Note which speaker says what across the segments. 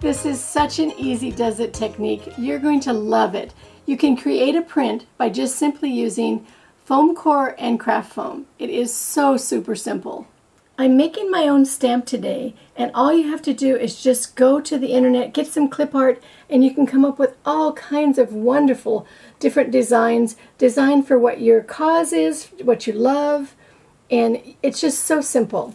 Speaker 1: This is such an easy does it technique. You're going to love it. You can create a print by just simply using foam core and craft foam. It is so super simple. I'm making my own stamp today and all you have to do is just go to the internet, get some clip art, and you can come up with all kinds of wonderful different designs, designed for what your cause is, what you love, and it's just so simple.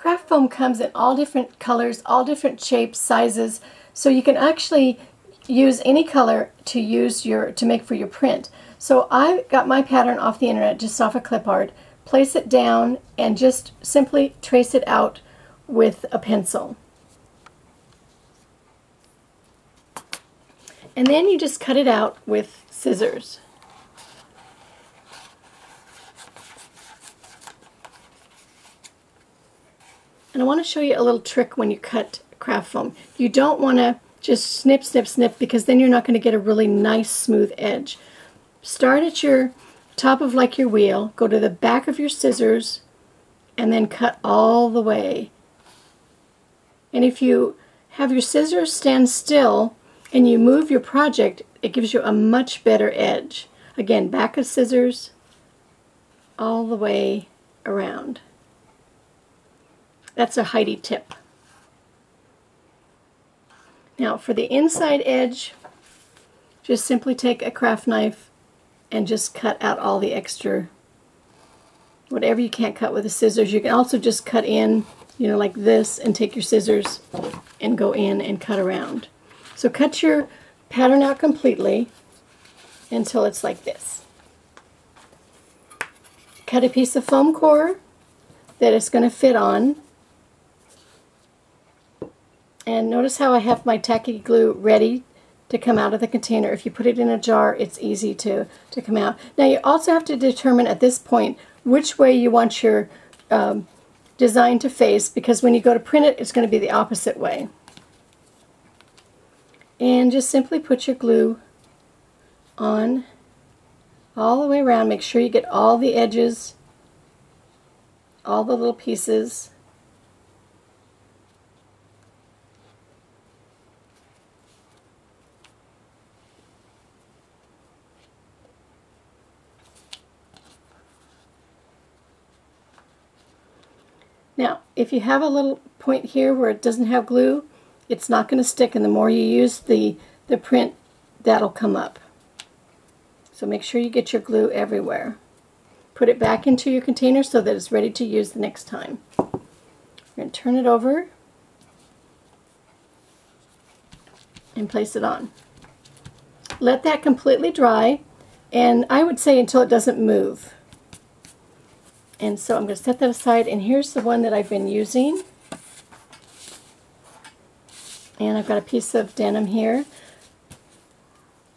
Speaker 1: Craft foam comes in all different colors, all different shapes, sizes, so you can actually use any color to use your to make for your print. So I got my pattern off the internet, just off of clip art, place it down and just simply trace it out with a pencil. And then you just cut it out with scissors. And I want to show you a little trick when you cut craft foam. You don't want to just snip, snip, snip because then you're not going to get a really nice smooth edge. Start at your top of like your wheel, go to the back of your scissors, and then cut all the way. And if you have your scissors stand still and you move your project, it gives you a much better edge. Again, back of scissors all the way around. That's a Heidi tip. Now for the inside edge, just simply take a craft knife and just cut out all the extra, whatever you can't cut with the scissors. You can also just cut in, you know, like this and take your scissors and go in and cut around. So cut your pattern out completely until it's like this. Cut a piece of foam core that it's going to fit on and notice how I have my tacky glue ready to come out of the container. If you put it in a jar, it's easy to, to come out. Now you also have to determine at this point which way you want your um, design to face because when you go to print it, it's going to be the opposite way. And just simply put your glue on all the way around. Make sure you get all the edges, all the little pieces. Now, if you have a little point here where it doesn't have glue, it's not going to stick, and the more you use the, the print, that'll come up. So make sure you get your glue everywhere. Put it back into your container so that it's ready to use the next time. We're going to turn it over and place it on. Let that completely dry, and I would say until it doesn't move. And so I'm going to set that aside, and here's the one that I've been using. And I've got a piece of denim here.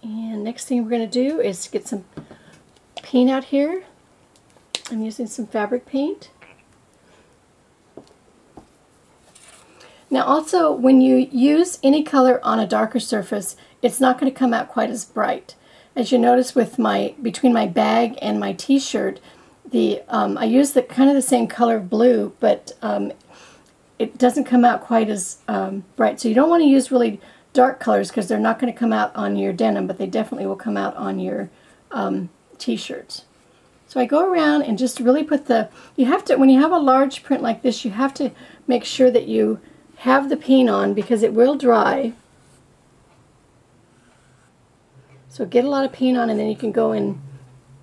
Speaker 1: And next thing we're going to do is get some paint out here. I'm using some fabric paint. Now also, when you use any color on a darker surface, it's not going to come out quite as bright. As you notice with my between my bag and my t-shirt, the um, I use the kind of the same color blue, but um, it doesn't come out quite as um, bright. So you don't want to use really dark colors because they're not going to come out on your denim, but they definitely will come out on your um, t-shirts. So I go around and just really put the, you have to, when you have a large print like this, you have to make sure that you have the paint on because it will dry. So get a lot of paint on and then you can go and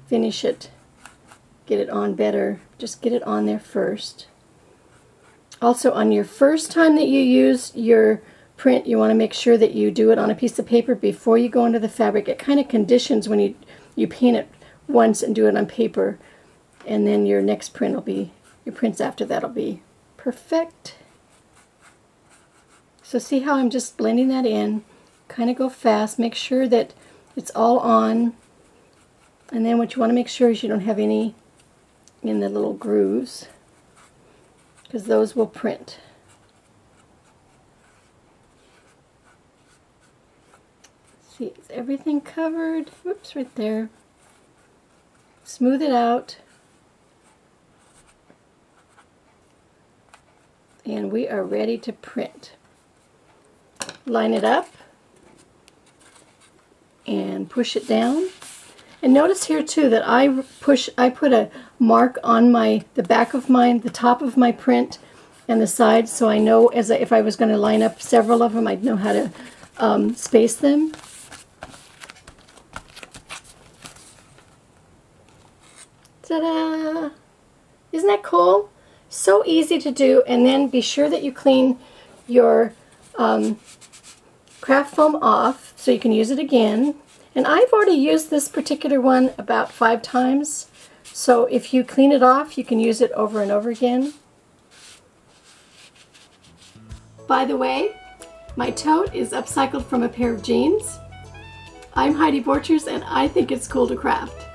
Speaker 1: finish it get it on better, just get it on there first. Also, on your first time that you use your print, you want to make sure that you do it on a piece of paper before you go into the fabric. It kind of conditions when you, you paint it once and do it on paper, and then your next print will be, your prints after that will be perfect. So see how I'm just blending that in, kind of go fast, make sure that it's all on, and then what you want to make sure is you don't have any in the little grooves because those will print. See, is everything covered? Whoops, right there. Smooth it out. And we are ready to print. line it up and push it down. And notice here too that I push, I put a mark on my, the back of mine, the top of my print and the sides so I know as I, if I was going to line up several of them, I'd know how to um, space them. Ta-da! Isn't that cool? So easy to do and then be sure that you clean your um, craft foam off so you can use it again. And I've already used this particular one about five times. So if you clean it off, you can use it over and over again. By the way, my tote is upcycled from a pair of jeans. I'm Heidi Borchers and I think it's cool to craft.